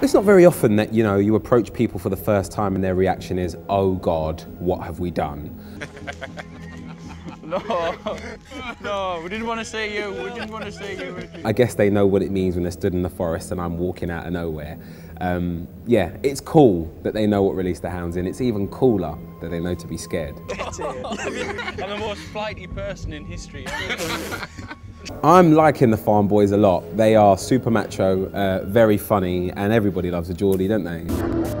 It's not very often that you know you approach people for the first time and their reaction is, "Oh God, what have we done?" No, no, we didn't want to say you. We didn't want to say you. I guess they know what it means when they're stood in the forest and I'm walking out of nowhere. Um, yeah, it's cool that they know what Release the Hounds in. It's even cooler that they know to be scared. I'm the most flighty person in history. I'm liking the Farm Boys a lot. They are super macho, uh, very funny, and everybody loves a Geordie, don't they?